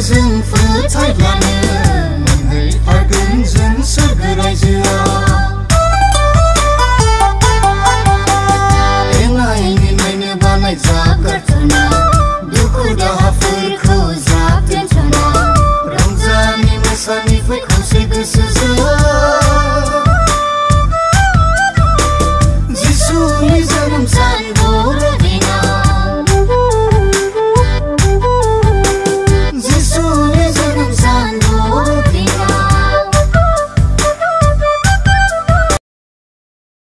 rừng phứ thái lành.